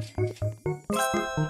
うん。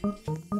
you